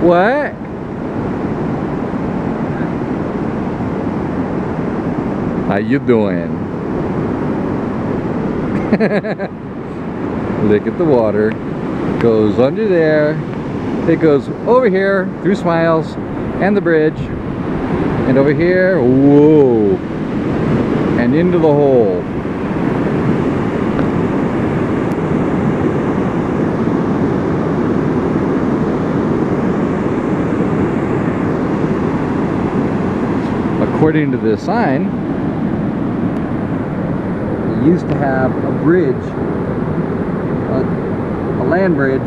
What? How you doing? Look at the water. Goes under there. It goes over here through Smiles and the bridge. And over here, whoa. And into the hole. According to this sign, it used to have a bridge, a, a land bridge